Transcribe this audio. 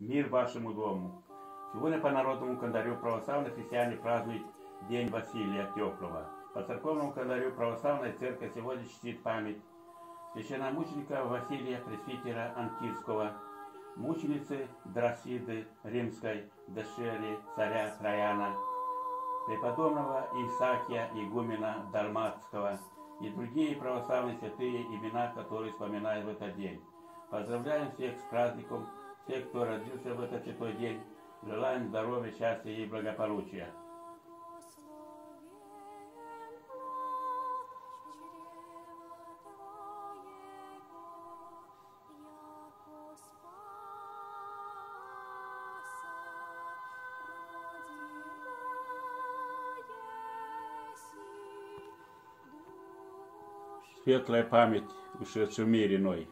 Мир вашему дому. Сегодня по народному календарю православные христиане празднуют День Василия Теплого. По церковному календарю православная церковь сегодня чтит память священномученика Василия Пресвитера Антирского, мученицы Драсиды Римской, дочери царя Трояна, преподобного Исаакия Игумена Далматского и другие православные святые имена, которые вспоминают в этот день. Поздравляем всех с праздником, всех, кто родился в этот святой день. Желаем здоровья, счастья и благополучия. Светлая память ушедший в мир иной.